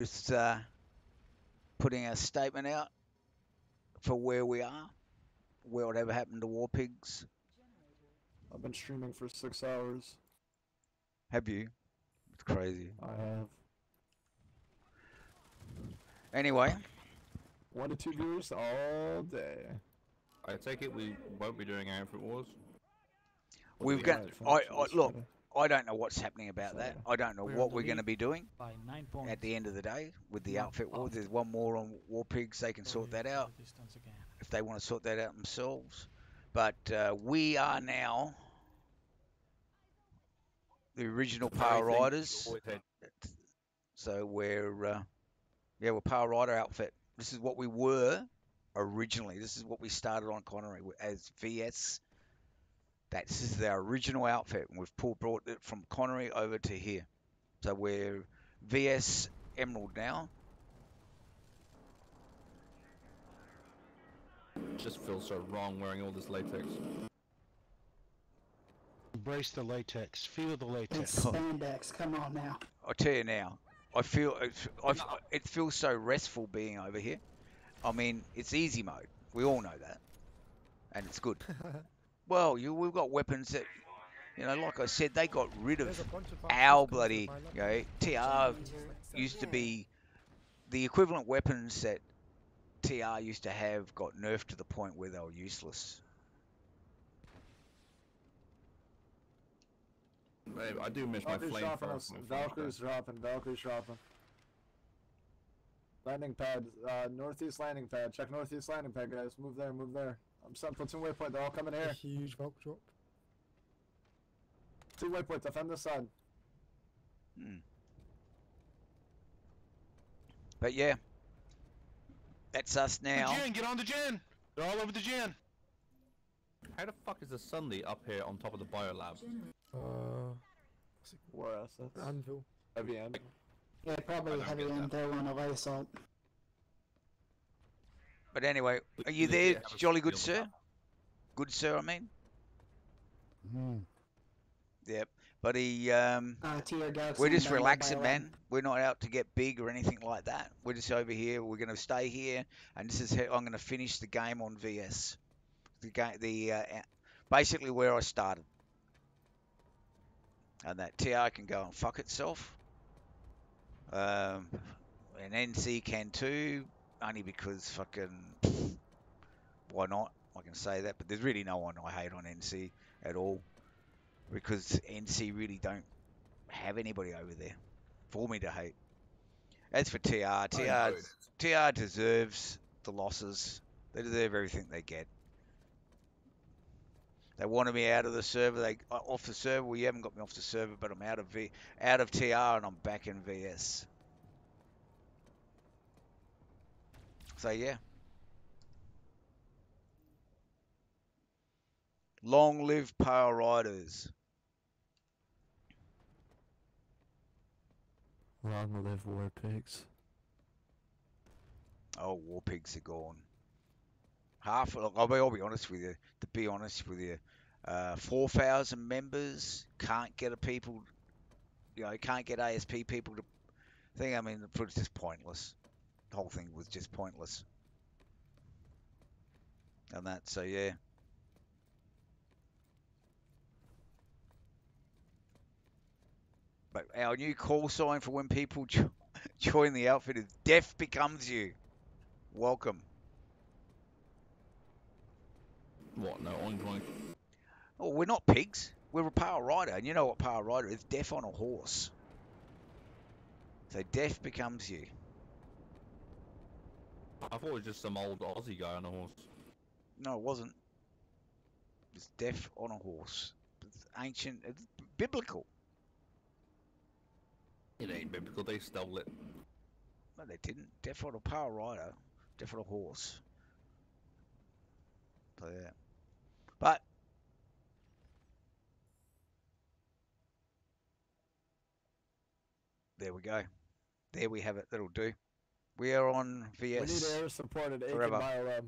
just uh, putting a statement out for where we are, where whatever happened to War Pigs. I've been streaming for six hours. Have you? It's crazy. I have Anyway, one to two viewers all day. I take it we won't be doing Outfit Wars. Or we've got. I, I look. Friday. I don't know what's happening about that. I don't know We're what we're going to be doing by nine points. at the end of the day with the Not outfit war. There's one more on War Pigs. They can sort that out again. if they want to sort that out themselves. But uh, we are now the original The Pale Riders. So we're uh, yeah, we're Pale Rider outfit. This is what we were originally. This is what we started on Connery as VS. That's this is our original outfit, and we've pulled brought it from Connery over to here. So we're VS Emerald now. just feels so wrong wearing all this latex. Embrace the latex. Feel the latex. It's latex. spandex. Come on now. I tell you now, I feel it's, I f it feels so restful being over here. I mean, it's easy mode. We all know that, and it's good. well, you we've got weapons that, you know, like I said, they got rid of our bloody, you know, TR used to be the equivalent weapons that TR used to have got nerfed to the point where they were useless. Babe, I do miss my Valkyrie's flame dropping thrower us. my Valkyrie's dropping. Valkyrie's dropping. Landing pad. Uh, northeast landing pad. Check northeast landing pad, guys. Move there. Move there. I'm setting platoon waypoint. They're all coming A here. huge Valk drop. Two waypoint. Defend this side. Hmm. But yeah, that's us The now. gen, get on the gen. They're all over the gen. How the fuck is the Sunday up here on top of the biolab? Uh, War assets. Anvil. Heavy end. Yeah, probably don't heavy get end that. there on a way assault. But anyway, are you there, have jolly good sir? Good sir, I mean. Mm. Yep. But he, um, Uh, tier we're just relaxing, man. We're not out to get big or anything like that. We're just over here. We're going to stay here, and this is how I'm going to finish the game on VS. The game, the uh, basically where I started, and that TR can go and fuck itself. Um, and NC can too, only because fucking why not? I can say that, but there's really no one I hate on NC at all because NC really don't have anybody over there for me to hate. As for TR, TR. TR deserves the losses. They deserve everything they get. They wanted me out of the server. They uh, off the server. Well, you haven't got me off the server, but I'm out of V, out of TR, and I'm back in VS. So yeah. Long live Pale Riders. Long live War Pigs. Oh, War Pigs are gone. Half. Look, I'll be, I'll be honest with you. To be honest with you, uh, four thousand members can't get a people. You know, can't get ASP people to think. I mean, it was just pointless. Whole thing was just pointless. And that, so yeah. But our new call sign for when people jo- join the outfit is "Death becomes you." Welcome. What? No, oink oink. Oh, we're not pigs. We're a pale rider, and you know what pale rider is? Death on a horse. So death becomes you. I thought it was just some old Aussie guy on a horse. No, it wasn't. It's death on a horse. It's ancient. It's biblical. It ain't biblical. They stole it. No, they didn't. Death on a pale rider. Death on a horse. So yeah. But there we go. There we have it. That'll do. We are on We need VS. air support at Aiken Forever. Biolab.